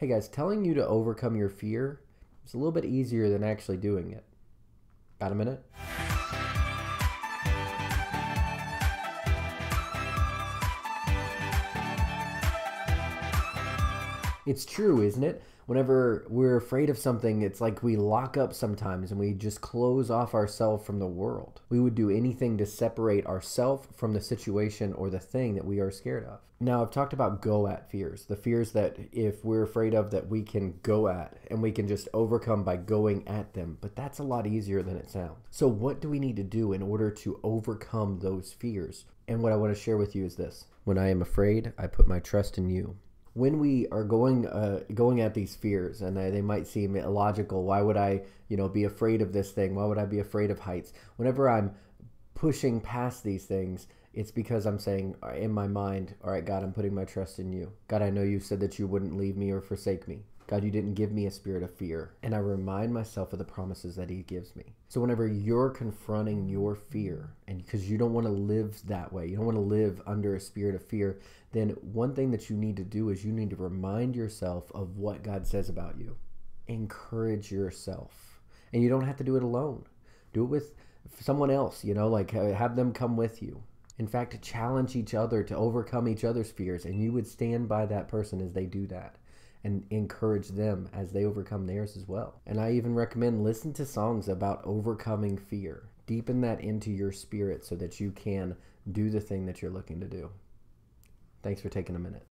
Hey guys, telling you to overcome your fear is a little bit easier than actually doing it. Got a minute? It's true, isn't it? Whenever we're afraid of something, it's like we lock up sometimes and we just close off ourselves from the world. We would do anything to separate ourselves from the situation or the thing that we are scared of. Now, I've talked about go at fears, the fears that if we're afraid of that we can go at and we can just overcome by going at them, but that's a lot easier than it sounds. So, what do we need to do in order to overcome those fears? And what I want to share with you is this. When I am afraid, I put my trust in you when we are going uh, going at these fears and they might seem illogical why would i you know be afraid of this thing? Why would i be afraid of heights? Whenever i'm pushing past these things it's because i'm saying uh, in my mind all right god i'm putting my trust in you. God i know you said that you wouldn't leave me or forsake me God, you didn't give me a spirit of fear. And I remind myself of the promises that He gives me. So whenever you're confronting your fear, and because you don't want to live that way, you don't want to live under a spirit of fear, then one thing that you need to do is you need to remind yourself of what God says about you. Encourage yourself. And you don't have to do it alone, do it with someone else, you know, like have them come with you. In fact, challenge each other to overcome each other's fears, and you would stand by that person as they do that and encourage them as they overcome theirs as well. And I even recommend listen to songs about overcoming fear. Deepen that into your spirit so that you can do the thing that you're looking to do. Thanks for taking a minute.